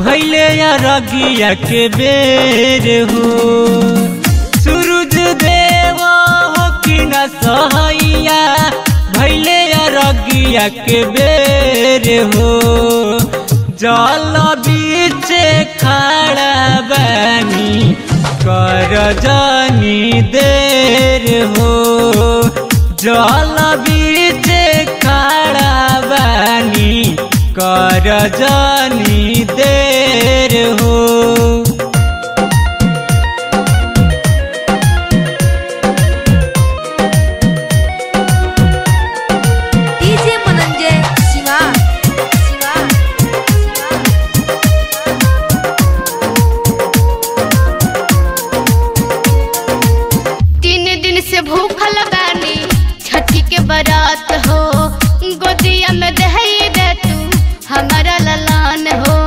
भैले या रगिया के बेर हो। सूरज देव हो कि न सहैया भैले रगिया के बेर हो। जल बीच खड़ा बनी, कर जनी देर हो। जल कर जनी देर हो। भूख मनंजय हमारा ललान हो।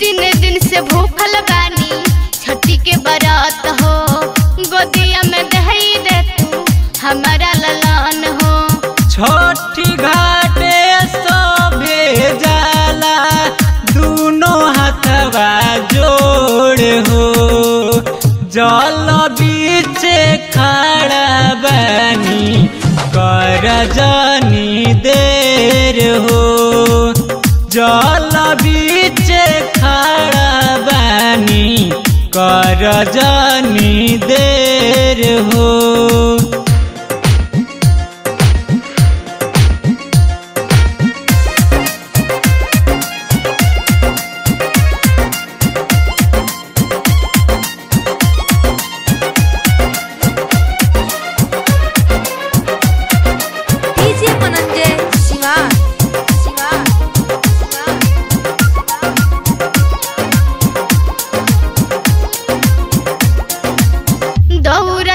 तीन दिन से भूखल बानी छठी के बरात हो। गोदिया में दही दे हमारा ललान हो। छोटी घाटे सभे जाला दूनो हाथवा जोड़ हो। जल जनी देर हो। जल बीच खड़ा बनी कर जानी देर हो।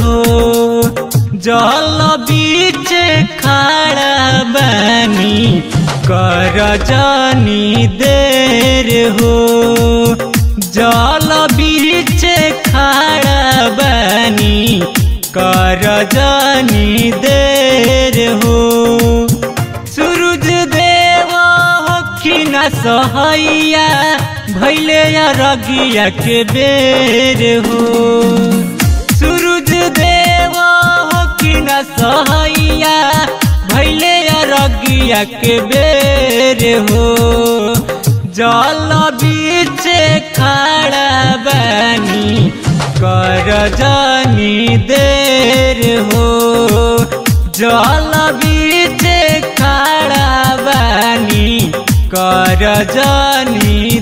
हो जल बीच खड़ा बनी, कर जनी देर हो। जल बीच खड़ा बनी, कर जनी देर हो। सूरज देव होखी न सहैया भैले या रगिया के बेर हो। रगिया के बेर हो जल बीच खड़ा बनी कर जनी देर हो जल बीच खड़ा बनी कर जनी